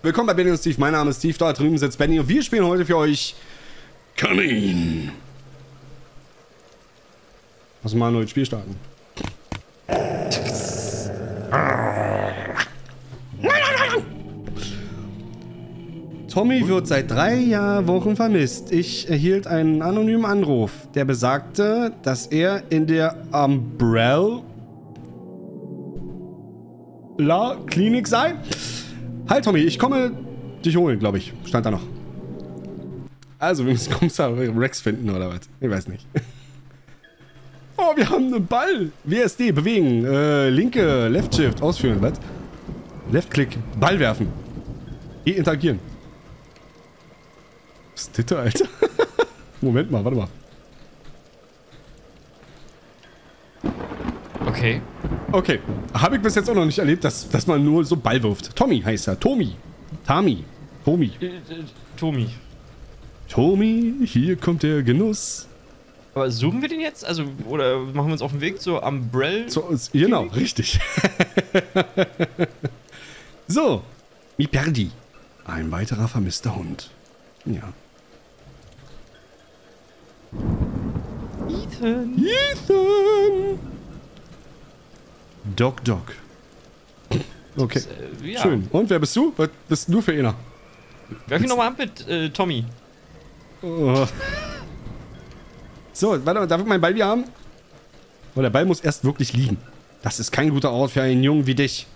Willkommen bei Benny und Steve. Mein Name ist Steve, da drüben sitzt Benny und wir spielen heute für euch Kanin. Lass mal ein neues Spiel starten. Tommy wird seit drei Jahr Wochen vermisst. Ich erhielt einen anonymen Anruf, der besagte, dass er in der Umbrella Klinik sei. Halt, Tommy, ich komme dich holen, glaube ich. Stand da noch. Also, wir müssen Kommissar Rex finden, oder was? Ich weiß nicht. Oh, wir haben einen Ball. WSD, bewegen. Äh, linke, Left Shift, ausführen, was? Left Click, Ball werfen. E interagieren. Was ist das, Alter? Moment mal, warte mal. Okay. Okay. Habe ich bis jetzt auch noch nicht erlebt, dass, dass man nur so Ball wirft. Tommy heißt er. Tommy. Tami. Tommy. Äh, äh, Tommy. Tommy, hier kommt der Genuss. Aber suchen wir den jetzt? Also, oder machen wir uns auf den Weg zur Umbrell? So, genau, richtig. so, Mi perdi. Ein weiterer vermisster Hund. Ja. Ethan. Ethan! Doc Doc. Okay, Das, äh, ja. schön. Und wer bist du? Was bist du für einer? Werf ihn nochmal ab mit äh, Tommy. Oh. So, warte mal, darf ich meinen Ball wieder haben? Oh, der Ball muss erst wirklich liegen. Das ist kein guter Ort für einen Jungen wie dich.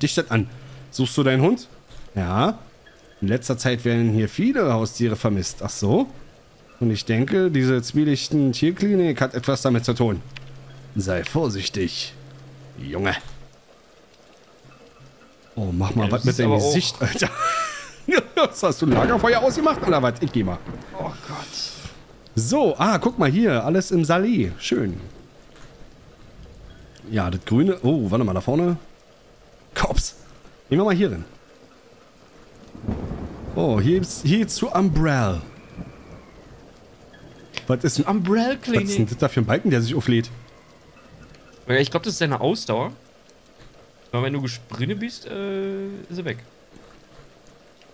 Dich das an. Suchst du deinen Hund? Ja. In letzter Zeit werden hier viele Haustiere vermisst. Ach so? Und ich denke, diese zwielichten Tierklinik hat etwas damit zu tun. Sei vorsichtig, Junge. Oh, mach mal Ja, was mit deinem Gesicht, Alter. was hast du ein Lagerfeuer ausgemacht oder was? Ich geh mal. Oh Gott. So, ah, guck mal hier, alles im Salé. Schön. Ja, das grüne. Oh, warte mal, da vorne. Cops. Nehmen wir mal hier rein. Oh, hier ist hier zu Umbrell. Was ist, denn- Umbrell was ist denn Clinic. das da für ein Balken, der sich auflädt? Ich glaube, das ist deine Ausdauer. Aber wenn du gesprintet bist, äh, ist er weg.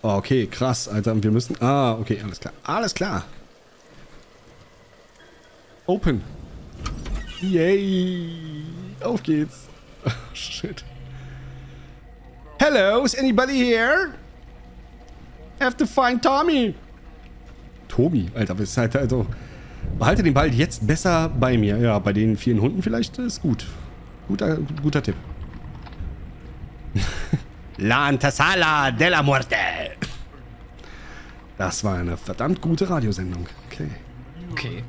Oh, okay, krass, Alter. Wir müssen. Ah, okay, alles klar. Alles klar. Open. Yay. Auf geht's. Oh, shit. Hello, is anybody here? Have to find Tommy. Tommy, Alter, was ist halt, also. Behalte den Ball jetzt besser bei mir. Ja, bei den vielen Hunden vielleicht ist gut. Guter, guter Tipp. La Antasala della Muerte. Das war eine verdammt gute Radiosendung. Okay. Okay.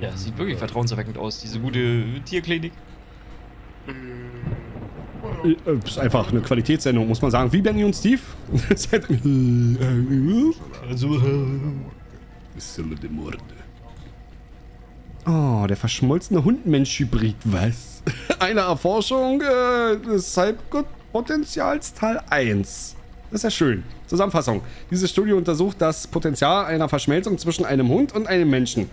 Ja, sieht wirklich vertrauenserweckend aus, diese gute Tierklinik. Äh, Ist einfach eine Qualitätssendung, muss man sagen. Wie Benny und Steve. Also, oh, der verschmolzene Hund-Mensch-Hybrid. Was? Eine Erforschung äh, des Halbgott-Potenzials Teil 1. Das ist ja schön. Zusammenfassung. Diese Studie untersucht das Potenzial einer Verschmelzung zwischen einem Hund und einem Menschen,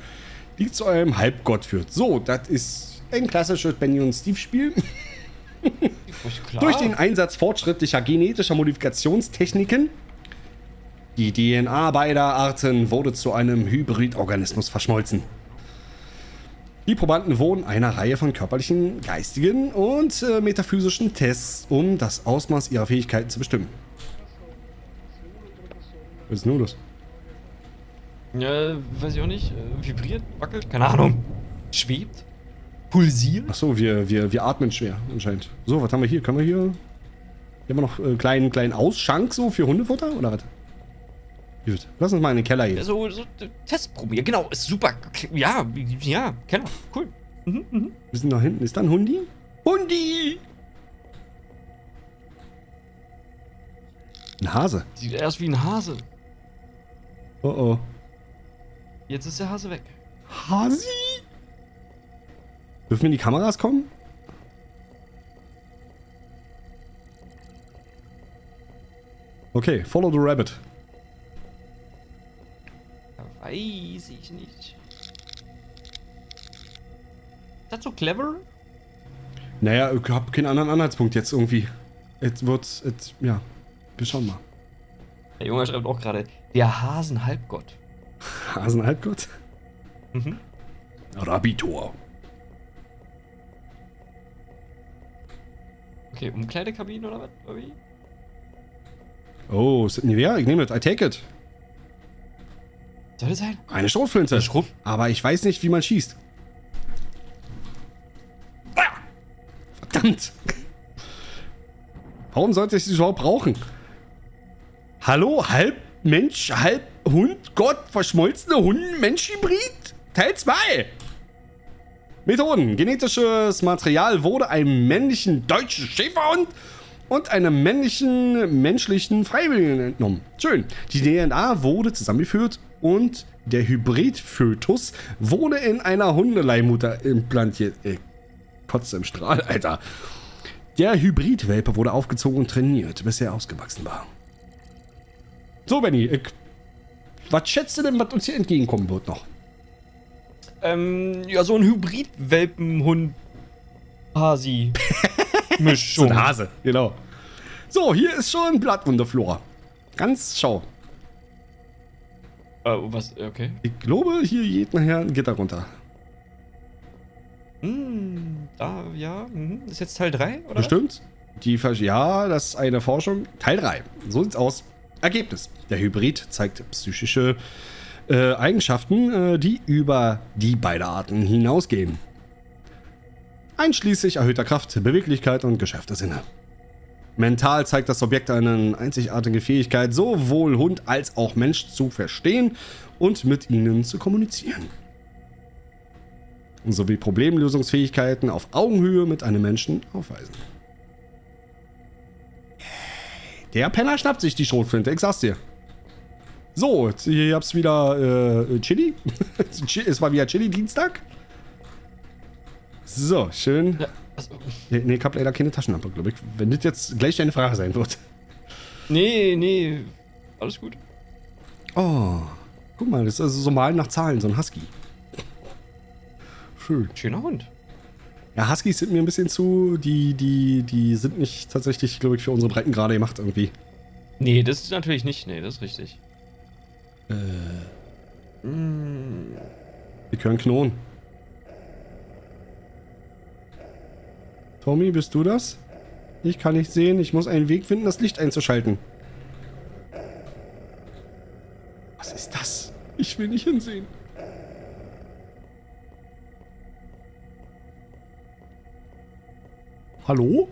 die zu einem Halbgott führt. So, das ist ein klassisches Benny und Steve-Spiel. Durch den Einsatz fortschrittlicher genetischer Modifikationstechniken. Die DNA beider Arten wurde zu einem Hybridorganismus verschmolzen. Die Probanden wurden einer Reihe von körperlichen, geistigen und äh, metaphysischen Tests, um das Ausmaß ihrer Fähigkeiten zu bestimmen. Was ist nur los? Ja, weiß ich auch nicht. Äh, vibriert, wackelt, keine Ahnung. Schwebt, pulsiert. Achso, wir, wir, wir atmen schwer anscheinend. So, was haben wir hier? Können wir hier. Hier haben wir noch äh, kleinen, kleinen Ausschank so für Hundefutter oder was? Gut, lass uns mal in den Keller gehen. So, so Testprobe. Ja, genau, ist super. Ja, ja, Keller. Cool. Mhm, mhm. Wir sind da hinten. Ist da ein Hundi? Hundi! Ein Hase. Sieht erst wie ein Hase. Oh oh. Jetzt ist der Hase weg. Hasi? Dürfen wir in die Kameras kommen? Okay, follow the rabbit. Weiß ich nicht. Ist das so clever? Naja, ich habe keinen anderen Anhaltspunkt jetzt irgendwie. Jetzt wird's, jetzt, ja, wir schauen mal. Der Junge schreibt auch gerade, der Hasenhalbgott. Hasenhalbgott? Mhm. Rabitor. Okay, Umkleidekabine oder was? Oh, ist das Nivea? Ich nehme es, I take it. Soll das sein? Eine Schrotflinte. Schrot- Aber ich weiß nicht, wie man schießt. Ah! Verdammt. Warum sollte ich sie überhaupt brauchen? Hallo, halb Mensch, halb Hund, Gott, verschmolzene Hunden-Mensch-Hybrid? Teil 2. Methoden. Genetisches Material wurde einem männlichen deutschen Schäferhund und einem männlichen menschlichen Freiwilligen entnommen. Schön. Die DNA wurde zusammengeführt und der Hybrid-Fötus wurde in einer Hundeleihmutter implantiert. Äh, kotze im Strahl, Alter. Der Hybrid-Welpe wurde aufgezogen und trainiert, bis er ausgewachsen war. So, Benny, was schätzt du denn, was uns hier entgegenkommen wird noch? Ähm, ja, so ein Hybrid-Welpenhund. Hasi. Mischung. Hase, genau. So, hier ist schon Blattwunderflora. Ganz schau. Äh, was? Okay. Ich glaube, hier geht nachher ein Gitter runter. Hm, da, ja. Mhm. Ist jetzt Teil 3, oder? Bestimmt. Die Versch ja, das ist eine Forschung. Teil 3. So sieht's aus. Ergebnis. Der Hybrid zeigt psychische äh, Eigenschaften, äh, die über die beider Arten hinausgehen. Einschließlich erhöhter Kraft, Beweglichkeit und geschärfter Sinne. Mental zeigt das Objekt eine einzigartige Fähigkeit, sowohl Hund als auch Mensch zu verstehen und mit ihnen zu kommunizieren. Sowie Problemlösungsfähigkeiten auf Augenhöhe mit einem Menschen aufweisen. Der Penner schnappt sich die Schrotflinte, ich sag's dir. So, hier hab's wieder äh, Chili. es war wieder Chili-Dienstag. So, schön. Ja, also, Nee, nee, ich hab leider keine Taschenlampe, glaube ich. Wenn das jetzt gleich deine Frage sein wird. nee, nee. Alles gut. Oh, guck mal, das ist also so malen nach Zahlen, so ein Husky. Schön. Schöner Hund. Ja, Huskies sind mir ein bisschen zu, die, die, die sind nicht tatsächlich, glaube ich, für unsere Breitengrade gemacht irgendwie. Nee, das ist natürlich nicht. Nee, das ist richtig. Die können Knoten. Tommy, bist du das? Ich kann nicht sehen. Ich muss einen Weg finden, das Licht einzuschalten. Was ist das? Ich will nicht hinsehen. Hallo?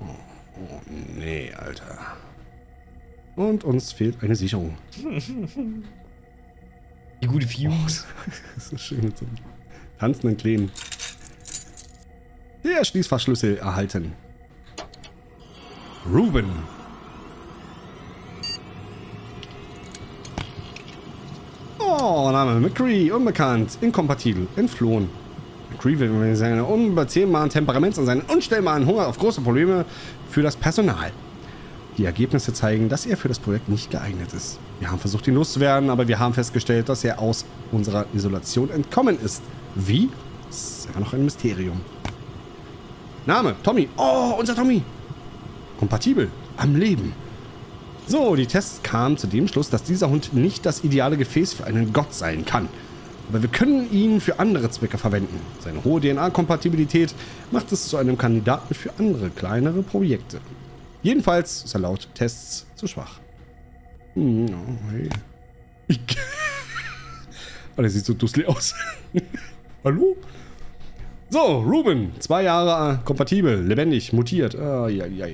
Oh, oh nee, Alter. Und uns fehlt eine Sicherung. Die gute Fuse. Das ist schön mit so einem tanzenden Kleinen. Der Schließfachschlüssel erhalten. Ruben. Oh, Name McCree, unbekannt, inkompatibel, entflohen. McCree will mit seinem unbezähmbaren Temperaments und seinen unstellbaren Hunger auf große Probleme für das Personal. Die Ergebnisse zeigen, dass er für das Projekt nicht geeignet ist. Wir haben versucht, ihn loszuwerden, aber wir haben festgestellt, dass er aus unserer Isolation entkommen ist. Wie? Das ist immer noch ein Mysterium. Name, Tommy. Oh, unser Tommy. Kompatibel. Am Leben. So, die Tests kamen zu dem Schluss, dass dieser Hund nicht das ideale Gefäß für einen Gott sein kann. Aber wir können ihn für andere Zwecke verwenden. Seine hohe DNA-Kompatibilität macht es zu einem Kandidaten für andere, kleinere Projekte. Jedenfalls ist er laut Tests zu schwach. Hm, oh, hey. Ich oh, der sieht so dusselig aus. Hallo? So, Ruben, zwei Jahre äh, kompatibel, lebendig, mutiert. Ah, ja, ja.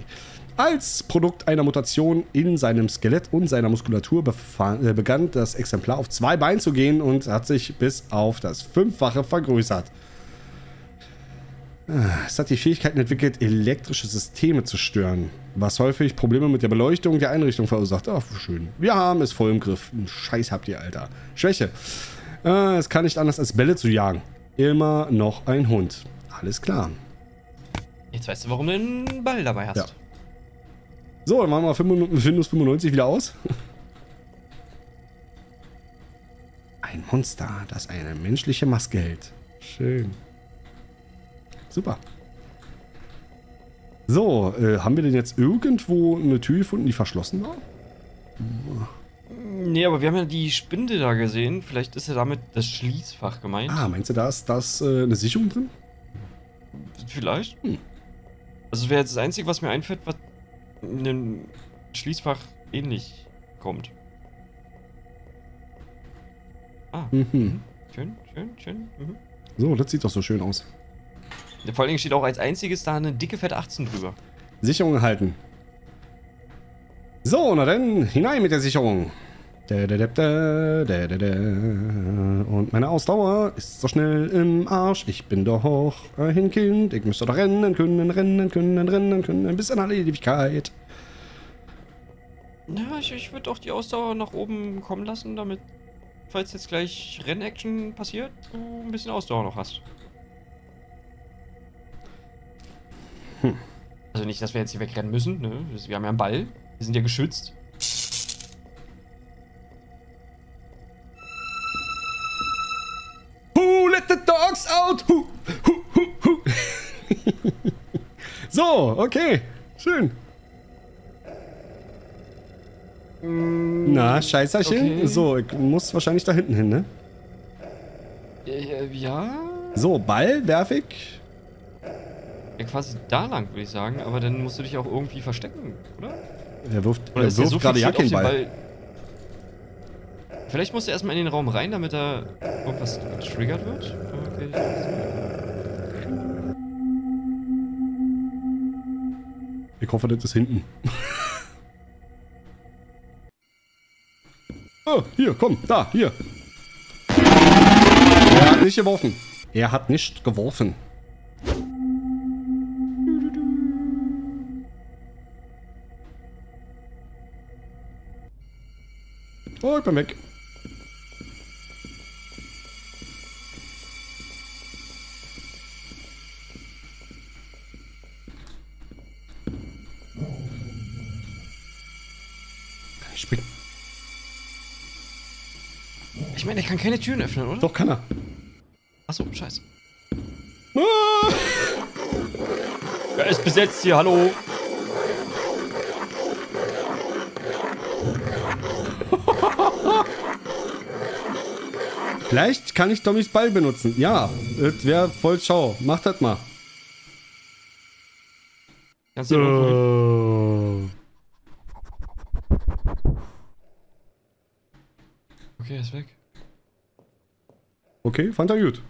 Als Produkt einer Mutation in seinem Skelett und seiner Muskulatur äh, begann das Exemplar auf zwei Beinen zu gehen und hat sich bis auf das Fünffache vergrößert. Es hat die Fähigkeiten entwickelt, elektrische Systeme zu stören, was häufig Probleme mit der Beleuchtung der Einrichtung verursacht. Ach, schön. Wir haben es voll im Griff. Scheiß habt ihr, Alter. Schwäche. Äh, es kann nicht anders als Bälle zu jagen. Immer noch ein Hund. Alles klar. Jetzt weißt du, warum du einen Ball dabei hast. Ja. So, dann machen wir 95 Windows 95 wieder aus. Ein Monster, das eine menschliche Maske hält. Schön. Super. So, äh, haben wir denn jetzt irgendwo eine Tür gefunden, die verschlossen war? Nee, aber wir haben ja die Spinde da gesehen. Vielleicht ist ja damit das Schließfach gemeint. Ah, meinst du, da ist, da ist äh, eine Sicherung drin? Vielleicht. Hm. Also das wäre jetzt das Einzige, was mir einfällt, was in einem Schließfach ähnlich kommt. Ah. Mhm. Schön, schön, schön. Mhm. So, das sieht doch so schön aus. Vor allen Dingen steht auch als einziges da eine dicke Fett 18 drüber. Sicherung erhalten. So, na dann, hinein mit der Sicherung. Und meine Ausdauer ist so schnell im Arsch. Ich bin doch ein Kind. Ich müsste doch rennen können, rennen können, rennen können, bis in alle Ewigkeit. Ja, ich, ich würde auch die Ausdauer nach oben kommen lassen, damit, falls jetzt gleich Rennaction passiert, du ein bisschen Ausdauer noch hast. Hm. Also nicht, dass wir jetzt hier wegrennen müssen, ne? Wir haben ja einen Ball. Wir sind ja geschützt. Who let the dogs out? Who, who, who, who. so, okay. Schön. Na, Scheißerchen. Okay. So, ich muss wahrscheinlich da hinten hin, ne? Ja. So, Ball werf ich. Ja, quasi da lang, würde ich sagen. Aber dann musst du dich auch irgendwie verstecken, oder? Er wirft, oder er wirft so gerade Jacke den Ball. Ball. Vielleicht muss er erstmal in den Raum rein, damit da irgendwas getriggert wird. Okay. Ich hoffe, das ist hinten. oh, hier, komm, da, hier. Er hat nicht geworfen. Er hat nicht geworfen. Oh, ich bin weg. Ich spring. Ich meine, er kann keine Türen öffnen, oder? Doch, kann er. Achso, scheiße. Ah! Er ist besetzt hier, hallo. Vielleicht kann ich Tommys Ball benutzen. Ja, das wäre voll schau. Mach das mal. Kannst du uh. Okay, er ist weg. Okay, fand er gut.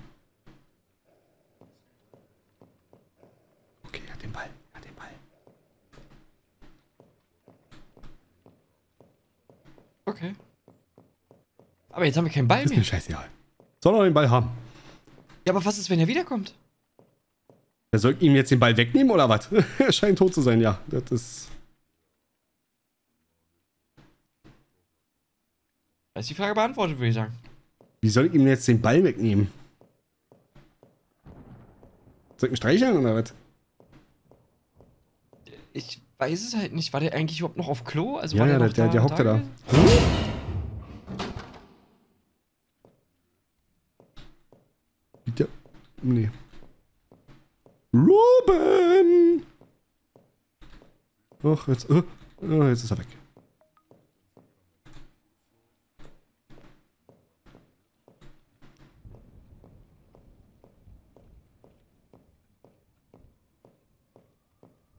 Okay, er hat den Ball. Er hat den Ball. Okay. Aber jetzt haben wir keinen Ball das mehr. Ist mir scheißegal. Soll er den Ball haben? Ja, aber was ist, wenn er wiederkommt? Er soll ihm jetzt den Ball wegnehmen oder was? er scheint tot zu sein, ja. Das ist. Da ist die Frage beantwortet, würde ich sagen. Wie soll ich ihm jetzt den Ball wegnehmen? Soll ich ihn streicheln oder was? Ich weiß es halt nicht. War der eigentlich überhaupt noch auf Klo? Also ja, ja, der, der, der hockte da. Nee. Ruben! Ach, jetzt, uh, jetzt ist er weg.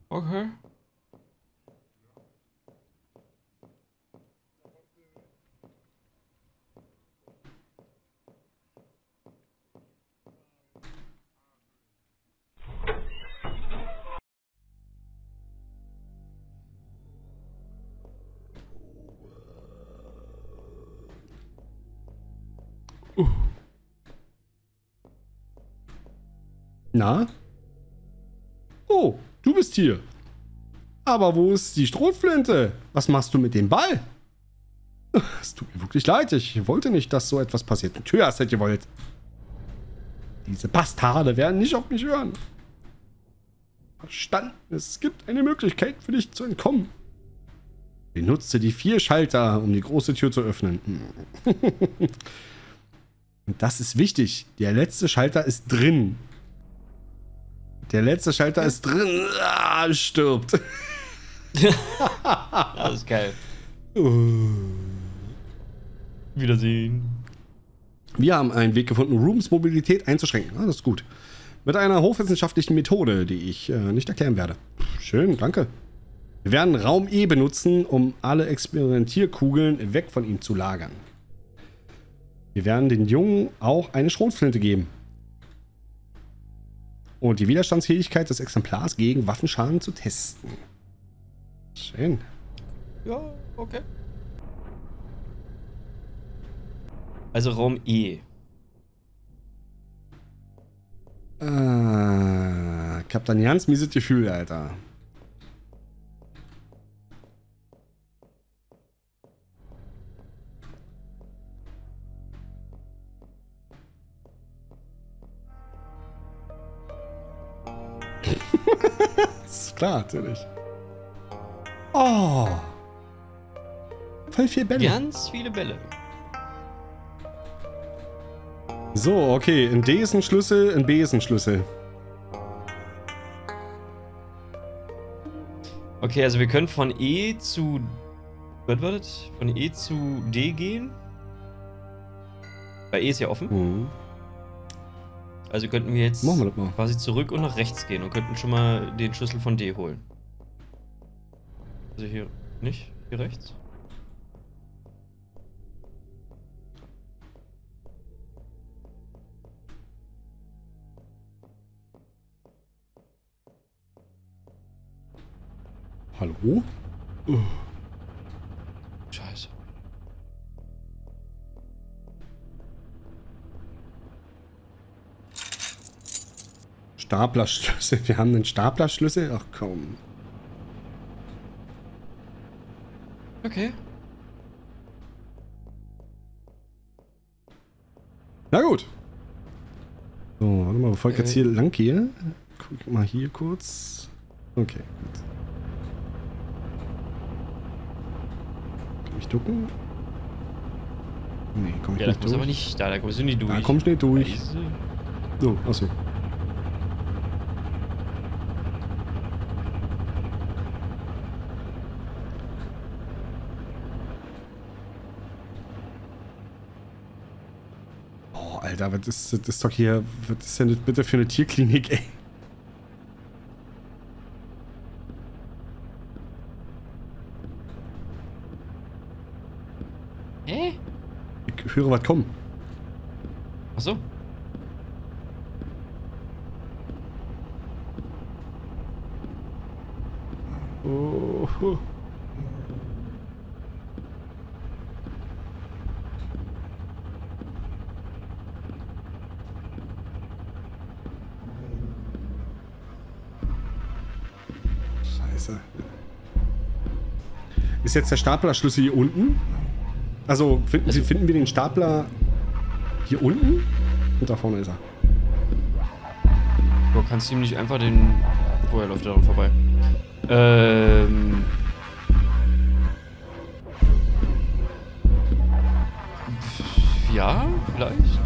Okay. Na? Oh, du bist hier. Aber wo ist die Strohflinte? Was machst du mit dem Ball? Es tut mir wirklich leid. Ich wollte nicht, dass so etwas passiert. Natürlich hast du gewollt. Diese Bastarde werden nicht auf mich hören. Verstanden. Es gibt eine Möglichkeit für dich zu entkommen. Benutze die vier Schalter, um die große Tür zu öffnen. Und das ist wichtig. Der letzte Schalter ist drin. Der letzte Schalter ist drin. Ah, stirbt. das ist geil. Wiedersehen. Wir haben einen Weg gefunden, Rooms Mobilität einzuschränken. Ah, das ist gut. Mit einer hochwissenschaftlichen Methode, die ich äh, nicht erklären werde. Schön, danke. Wir werden Raum E benutzen, um alle Experimentierkugeln weg von ihm zu lagern. Wir werden den Jungen auch eine Schrotflinte geben. Und die Widerstandsfähigkeit des Exemplars gegen Waffenschaden zu testen. Schön. Ja, okay. Also Raum E. Ah, Kapitän Jans mieses Gefühl, Alter. Klar, natürlich. Oh. Voll viel Bälle. Ganz viele Bälle. So, okay. Ein D ist ein Schlüssel, ein B ist ein Schlüssel. Okay, also wir können von E zu... Was war das? Von E zu D gehen. Bei E ist ja offen. Mhm. Also könnten wir jetzt wir quasi zurück und nach rechts gehen und könnten schon mal den Schlüssel von D holen. Also hier nicht? Hier rechts? Hallo? Scheiße. Staplerschlüssel. Wir haben einen Staplerschlüssel? Ach komm. Okay. Na gut. So, warte mal, bevor ich jetzt Äh. hier lang gehe. Guck mal hier kurz. Okay, gut. Kann ich ducken? Nee, komm ich Ja, das nicht muss durch. aber nicht. Da, da kommst du nicht durch. Da kommst du nicht durch. So, achso. Oh, Alter, was ist das ist doch hier. Was ist denn das bitte für eine Tierklinik, ey? Hä? Ich höre was kommen. Achso. Oh. Ist jetzt der Staplerschlüssel hier unten? Also finden, Sie, finden wir den Stapler hier unten? Und da vorne ist er. Du kannst ihm nicht einfach den. Woher läuft er daran vorbei? Ähm. Ja, vielleicht.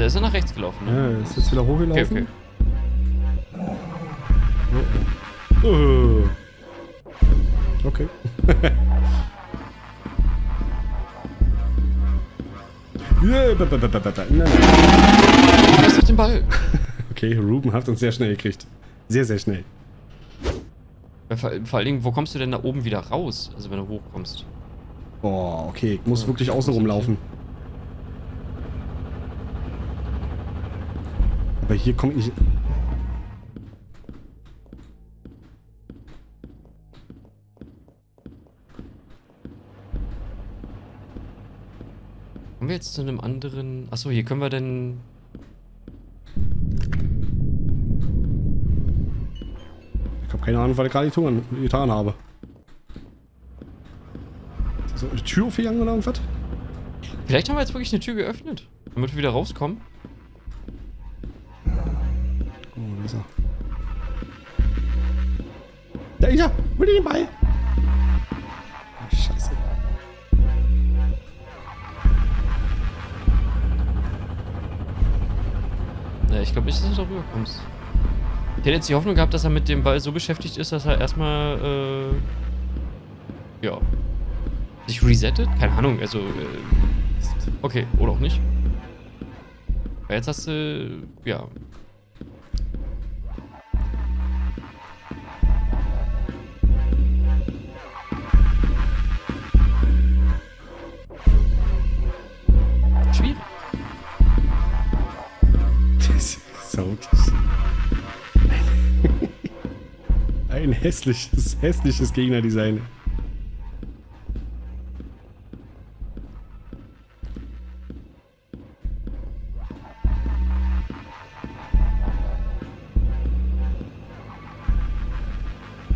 Also ist er nach rechts gelaufen, Ja, ne? ist jetzt wieder Okay, hochgelaufen. okay. Oh. Okay. Yeah, ba, ba, ba, ba, ba. Nein, nein. Lass doch den Ball. Okay, Ruben hat uns sehr schnell gekriegt. Sehr, sehr schnell. Ja, Vor, vor allen Dingen, wo kommst du denn da oben wieder raus? Also wenn du hochkommst. Boah, okay, ich muss Ja, wirklich außen rumlaufen. Aber hier komme ich. Kommen wir jetzt zu einem anderen... Achso, hier können wir denn... Ich habe keine Ahnung, was ich gerade getan, getan habe. Ist so eine Tür aufgegangen oder irgendwas? Vielleicht haben wir jetzt wirklich eine Tür geöffnet. Damit wir wieder rauskommen. Ist er. Da ist er. Hol dir den Ball. Scheiße. Ja, ich glaube nicht, dass du darüber kommst. Ich hätte jetzt die Hoffnung gehabt, dass er mit dem Ball so beschäftigt ist, dass er erstmal, äh, ja, sich resettet? Keine Ahnung, also, äh, okay, oder auch nicht. Aber jetzt hast du, ja. Hässliches, hässliches Gegnerdesign.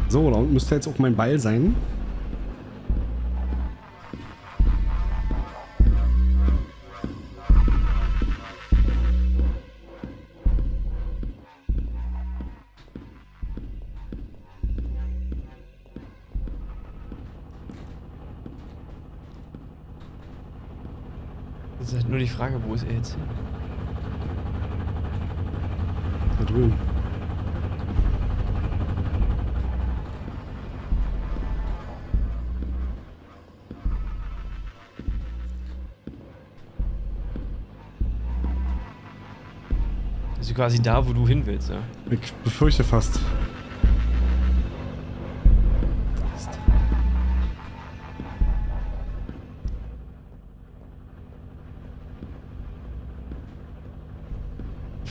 So, da unten müsste jetzt auch mein Ball sein. Wo ist er jetzt? Da drüben. Also quasi da, wo du hin willst, ja. Ich befürchte fast.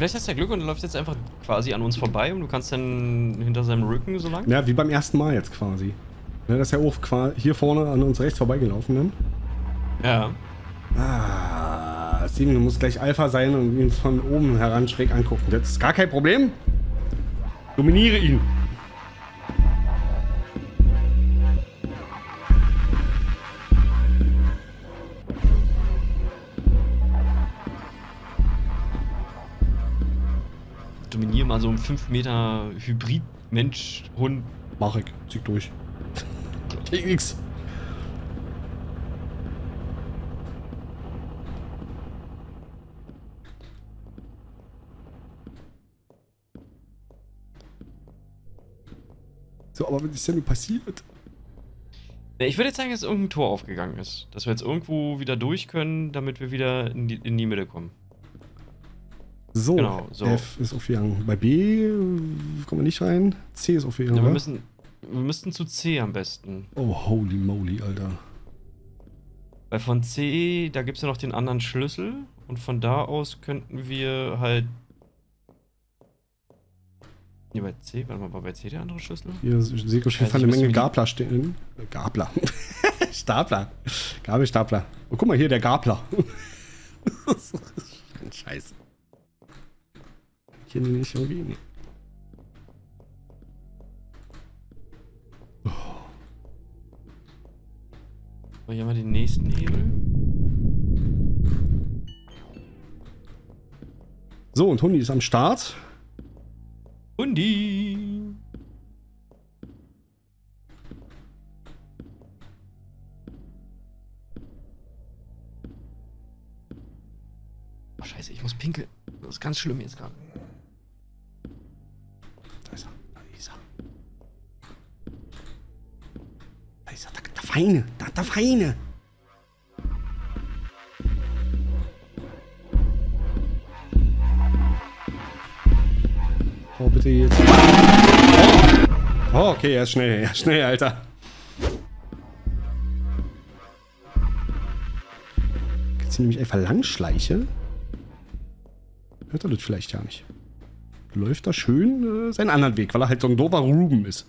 Vielleicht hast du ja Glück und er läuft jetzt einfach quasi an uns vorbei und du kannst dann hinter seinem Rücken so lang. Ja, wie beim ersten Mal jetzt quasi. Ne, das ist ja auch hier vorne an uns rechts vorbeigelaufen. Ne? Ja. Ah, Steven, du musst gleich Alpha sein und ihn von oben heran schräg angucken. Das ist gar kein Problem. Dominiere ihn. Dominier mal so einen 5 Meter Hybrid-Mensch-Hund. Mach ich. Zieh durch. Krieg nix. So, aber was ist denn nun passiert? Ja, Ich würde jetzt sagen, dass irgendein Tor aufgegangen ist. Dass wir jetzt irgendwo wieder durch können, damit wir wieder in die, in die Mitte kommen. So, Genau, so. F ist aufgegangen. Bei B äh, kommen wir nicht rein. C ist aufgegangen. Ja, wir, müssen, wir müssten zu C am besten. oh, holy moly, Alter. Weil von C, da gibt es ja noch den anderen Schlüssel. Und von da aus könnten wir halt. Nee, bei C, warte mal, war bei C der andere Schlüssel? Hier sehe ich auf jeden Scheiße, Fall eine Menge Gabler stehen. Gabler. Stapler. Gabelstapler. Oh, guck mal hier, der Gabler. Scheiße. Hier nicht. Nee. So, hier haben wir den nächsten Hebel. So, und Hundi ist am Start. Hundi! Oh, scheiße, ich muss pinkeln. Das ist ganz schlimm jetzt gerade. Da ist er. Da, der Feine. Da, der Feine. Oh, bitte jetzt. Oh. okay, er ist schnell. Er ist schnell, Alter. Jetzt nämlich einfach langschleiche. Hört er das vielleicht ja nicht. Läuft da schön äh, seinen anderen Weg, weil er halt so ein doofer Ruben ist.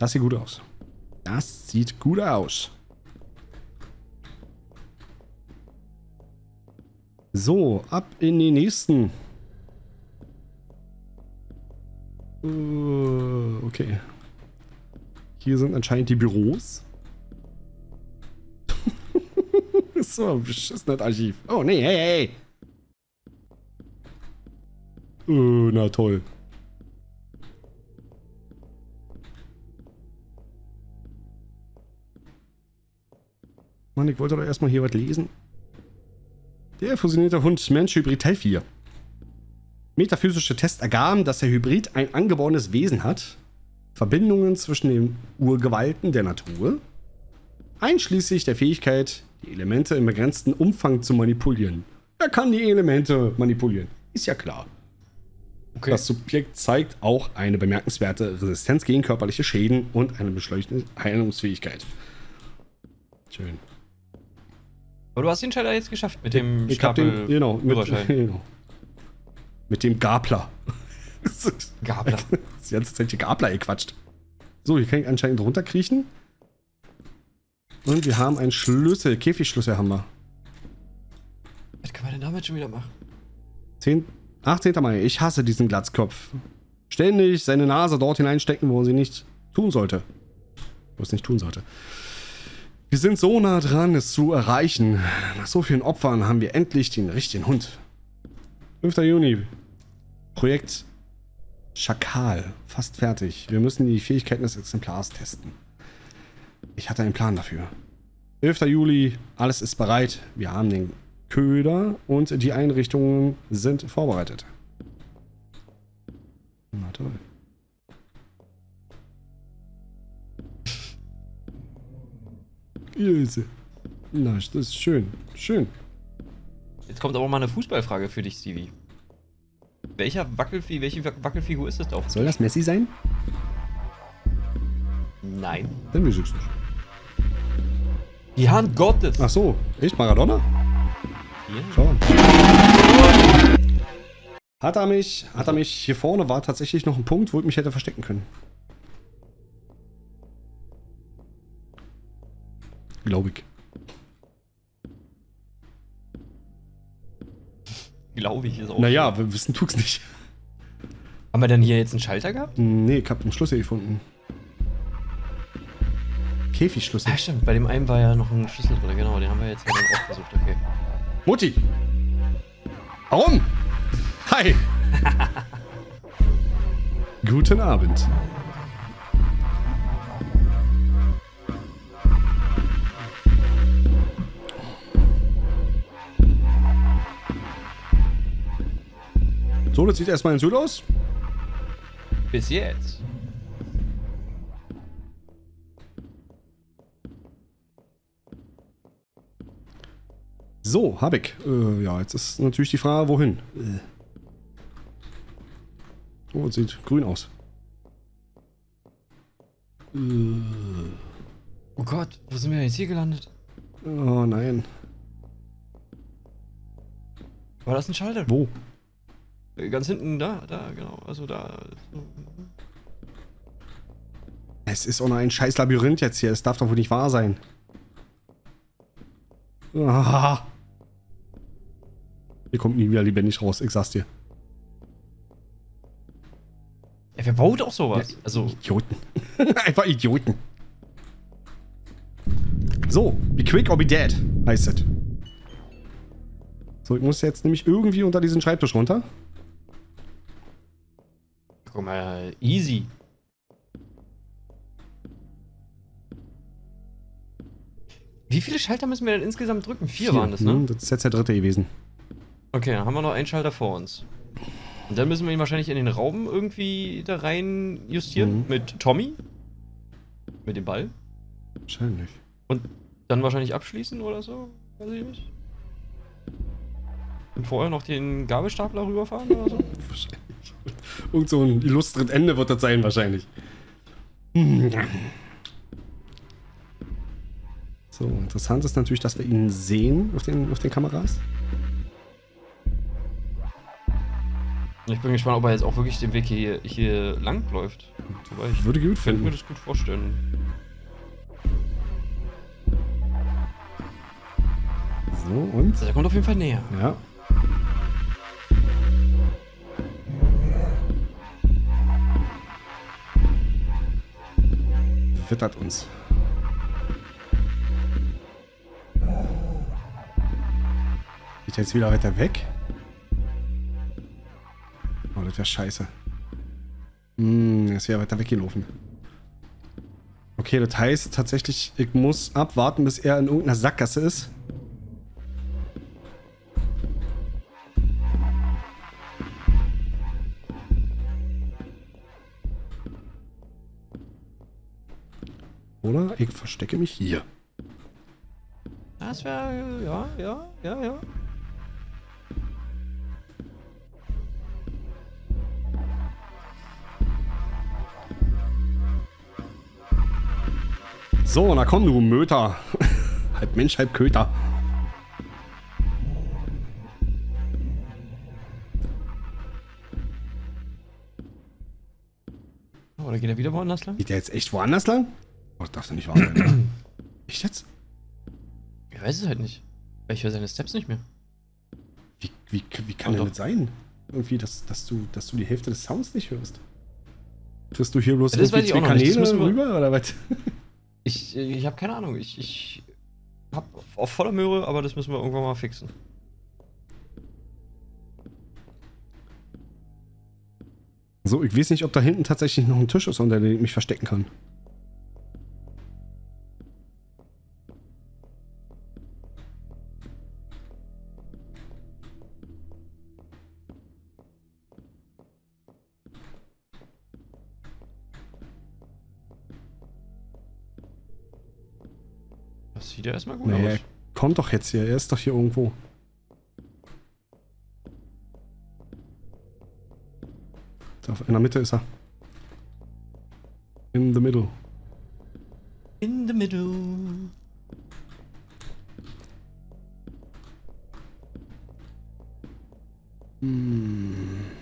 Das sieht gut aus. Das sieht gut aus. So, ab in den nächsten. Äh, okay. Hier sind anscheinend die Büros. so beschissenes Archiv. Oh, nee, hey, hey. Oh, na toll. Mann, ich wollte doch erstmal hier was lesen. Der fusionierte Hund Mensch-Hybrid Teil 4. Metaphysische Tests ergaben, dass der Hybrid ein angeborenes Wesen hat. Verbindungen zwischen den Urgewalten der Natur. Einschließlich der Fähigkeit, die Elemente im begrenzten Umfang zu manipulieren. Er kann die Elemente manipulieren. Ist ja klar. Okay. Das Subjekt zeigt auch eine bemerkenswerte Resistenz gegen körperliche Schäden und eine beschleunigte Heilungsfähigkeit. Schön. Aber du hast den Schalter jetzt geschafft mit dem Ich hab den, genau, mit, genau. Mit dem Gabler. Gabler. Die ganze Zeit hier Gabler gequatscht. So, hier kann ich anscheinend runterkriechen. Und wir haben einen Schlüssel, Käfigschlüssel haben wir. Was kann man denn damit schon wieder machen? 10, 18. Mai, ich hasse diesen Glatzkopf. Ständig seine Nase dort hineinstecken, wo sie nicht tun sollte. Wo es nicht tun sollte. Wir sind so nah dran, es zu erreichen. Nach so vielen Opfern haben wir endlich den richtigen Hund. 5. Juni. Projekt Schakal. Fast fertig. Wir müssen die Fähigkeiten des Exemplars testen. Ich hatte einen Plan dafür. 11. Juli. Alles ist bereit. Wir haben den Köder und die Einrichtungen sind vorbereitet. Ilse. Na, das ist schön. Schön. Jetzt kommt aber mal eine Fußballfrage für dich, Stevie. Welcher Wackelfi welche Wac- Wackelfigur ist das da auf? Soll das Messi sein? Nein. Dann weiß ich's nicht. Die Hand Gottes. Ach so, echt Maradona? Hier? Schau. Hat er mich, hat er mich, hier vorne war tatsächlich noch ein Punkt, wo ich mich hätte verstecken können. Glaube ich. Glaube ich, ist auch. Naja, wir wissen tut's nicht. Haben wir denn hier jetzt einen Schalter gehabt? Nee, ich hab einen Schlüssel gefunden. Käfigschlüssel. Ah, stimmt. Bei dem einen war ja noch ein Schlüssel drin. Genau, den haben wir jetzt auch versucht. Okay. Mutti! Warum? Hi! Guten Abend. So, das sieht erstmal in Süd aus. Bis jetzt. So, hab ich. Äh, ja, jetzt ist natürlich die Frage, wohin? Äh. Oh, es sieht grün aus. Äh. Oh Gott, wo sind wir jetzt hier gelandet? Oh nein. War das ein Schalter? Wo? Ganz hinten, da, da, genau. Also da. Es ist auch noch ein scheiß Labyrinth jetzt hier. Es darf doch wohl nicht wahr sein. Ah. Hier kommt nie wieder lebendig raus, ich sag's dir. Ja, wer baut auch sowas? Ja, Also, Idioten. Einfach Idioten. So, be quick or be dead, heißt es. So, ich muss jetzt nämlich irgendwie unter diesen Schreibtisch runter. Guck mal, easy. Wie viele Schalter müssen wir denn insgesamt drücken? Vier, waren das, ne? hm, Das ist jetzt der dritte gewesen. Okay, dann haben wir noch einen Schalter vor uns. Und dann müssen wir ihn wahrscheinlich in den Raum irgendwie da rein justieren. Mhm. Mit Tommy. Mit dem Ball. Wahrscheinlich. Und dann wahrscheinlich abschließen oder so. Weiß ich nicht. Und vorher noch den Gabelstapler rüberfahren oder so. Wahrscheinlich. Irgend so ein illustres Ende wird das sein, wahrscheinlich. So, interessant ist natürlich, dass wir ihn sehen auf den, auf den Kameras. Ich bin gespannt, ob er jetzt auch wirklich den Weg hier, hier lang läuft. Ich Würde gut könnte mir finden. das gut vorstellen. So, und? Also, er kommt auf jeden Fall näher. Ja. Wittert uns. Geht jetzt wieder weiter weg? Oh, das wäre scheiße. Hm, ist ja weiter weggelaufen. Okay, das heißt tatsächlich, ich muss abwarten, bis er in irgendeiner Sackgasse ist. Oder ich verstecke mich hier. Das wäre, ja, ja, ja, ja. So, na komm, du Möter. halb Mensch, halb Köter. Oder geht er wieder woanders lang? Geht der jetzt echt woanders lang? Oh, das darfst du nicht wahr sein. echt jetzt? Ich weiß es halt nicht. Weil ich höre seine Steps nicht mehr. Wie, wie, wie kann denn das sein? Irgendwie, dass, dass, du, dass du die Hälfte des Sounds nicht hörst. Kriegst du hier bloß weiß irgendwie ich zwei Kanäle rüber oder was? Ich, äh, ich habe keine Ahnung. Ich, ich hab auf voller Möhre, aber das müssen wir irgendwann mal fixen. So, ich weiß nicht, ob da hinten tatsächlich noch ein Tisch ist, unter dem ich mich verstecken kann. Sieht ja erstmal gut Nee, er aus. kommt doch jetzt hier. Er ist doch hier irgendwo. Da, in der Mitte ist er. In the middle. In the middle. Hm.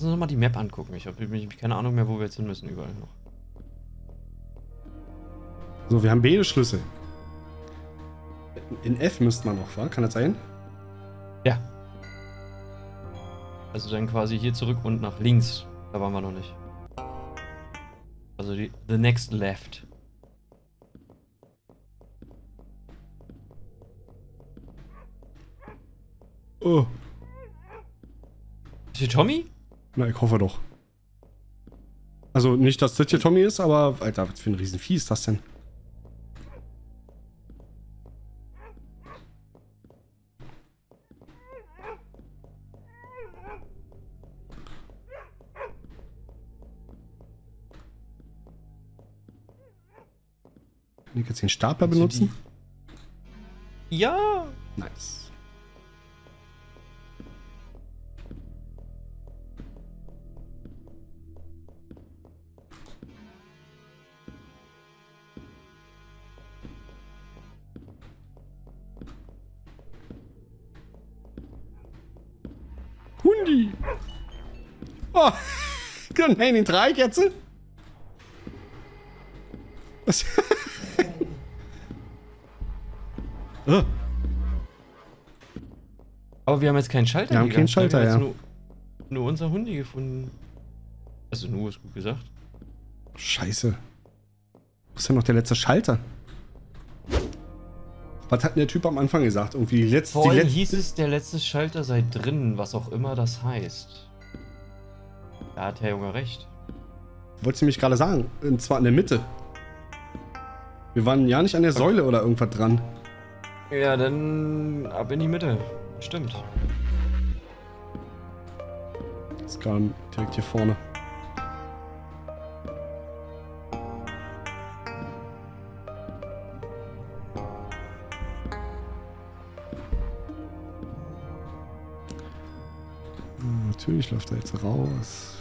Lass uns noch mal die Map angucken. Ich habe nämlich keine Ahnung mehr, wo wir jetzt hin müssen überall noch. So, wir haben beide Schlüssel. In F müsste man noch, wa? Kann das sein? Ja. Also dann quasi hier zurück und nach links. Da waren wir noch nicht. Also die the next left. Oh. Ist hier Tommy? Na, ich hoffe doch. Also nicht, dass das hier Tommy ist, aber... Alter, was für ein Riesenvieh ist das denn? Kann ich jetzt den Stapler benutzen? Ja. Nice. Oh! Nein, den Dreieck jetzt? Was? oh. Aber wir haben jetzt keinen Schalter. Wir haben keinen ne? Schalter, Wir haben ja. jetzt Nur, nur unser Hundi gefunden. Also nur ist gut gesagt. Scheiße. Wo ist denn noch der letzte Schalter? Was hat denn der Typ am Anfang gesagt? Irgendwie die letzte. Vor Die letzte hieß es, der letzte Schalter sei drin, was auch immer das heißt. Da hat Herr Junge recht. wollte sie mich gerade sagen. Und zwar in der Mitte. Wir waren ja nicht an der Säule oder irgendwas dran. Ja, dann ab in die Mitte. Stimmt. Das gerade direkt hier vorne. Natürlich läuft er jetzt raus.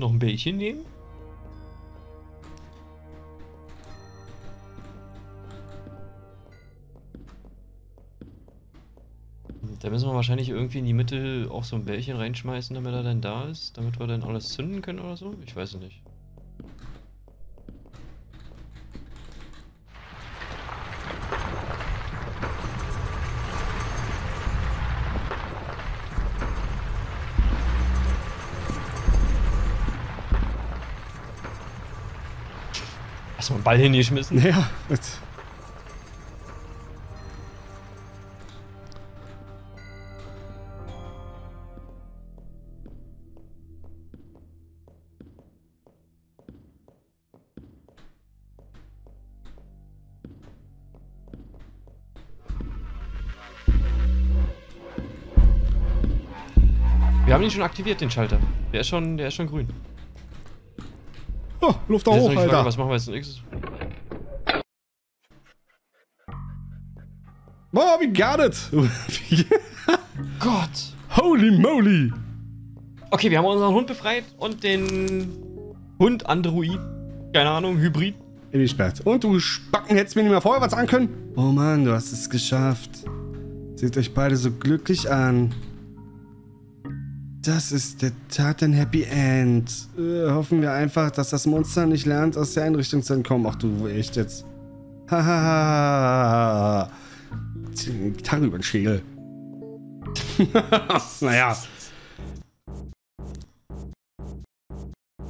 Noch ein Bällchen nehmen? Da müssen wir wahrscheinlich irgendwie in die Mitte auch so ein Bällchen reinschmeißen, damit er dann da ist, damit wir dann alles zünden können oder so? Ich weiß es nicht. Einen Ball hingeschmissen? Ja. Wir haben ihn schon aktiviert, den Schalter. Der ist schon, der ist schon grün. Oh, Luft da hoch, die Frage, Alter. was machen wir jetzt nächstes? Boah, wie got it? Gott! Holy moly. Okay, wir haben unseren Hund befreit und den Hund Android. Keine Ahnung, Hybrid. Gesperrt. Und du Spacken hättest mir nicht mehr vorher was sagen können? Oh Mann, du hast es geschafft. Seht euch beide so glücklich an. Das ist der Tat ein Happy End. Äh, hoffen wir einfach, dass das Monster nicht lernt, aus der Einrichtung zu entkommen. Ach du, echt jetzt. Hahaha. Gitarre über den Schädel. naja.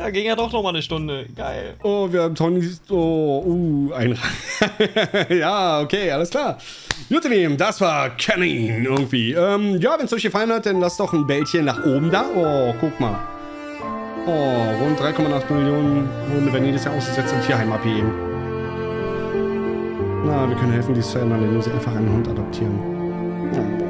Ja, ging ja doch noch mal eine Stunde. Geil. Oh, wir haben Tonys. Oh, uh, ein. ja, okay, alles klar. Gut, das war Canning irgendwie. Ähm, ja, wenn es euch gefallen hat, dann lasst doch ein Bällchen nach oben da. Oh, guck mal. Oh, rund 3,8 Millionen Hunde werden jedes Jahr ausgesetzt und Tierheim abgegeben. Na, wir können helfen, dies zu ändern, indem sie einfach einen Hund adoptieren. Oh.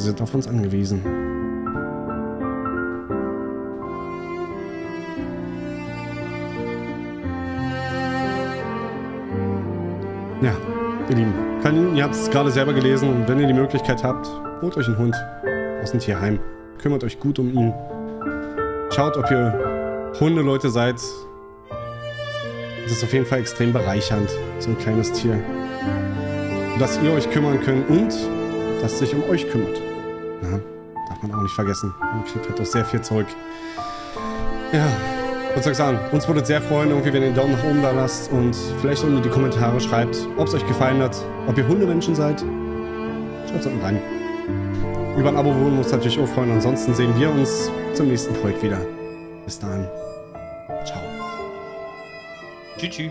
Sie sind auf uns angewiesen. Ja, ihr Lieben, kann, ihr habt es gerade selber gelesen und wenn ihr die Möglichkeit habt, holt euch einen Hund aus dem Tierheim. Kümmert euch gut um ihn. Schaut, ob ihr Hundeleute seid. Das ist auf jeden Fall extrem bereichernd, so ein kleines Tier. Dass ihr euch kümmern könnt und das sich um euch kümmert. Nicht vergessen. Kriegt halt auch sehr viel zurück. Ja, was soll ich sagen? Uns würde es sehr freuen, irgendwie, wenn ihr einen Daumen nach oben da lasst und vielleicht unten in die Kommentare schreibt, ob es euch gefallen hat, ob ihr Hundemenschen seid. Schreibt es unten rein. Über ein Abo wir uns natürlich auch freuen. Ansonsten sehen wir uns zum nächsten Projekt wieder. Bis dahin. Ciao. Tschüss.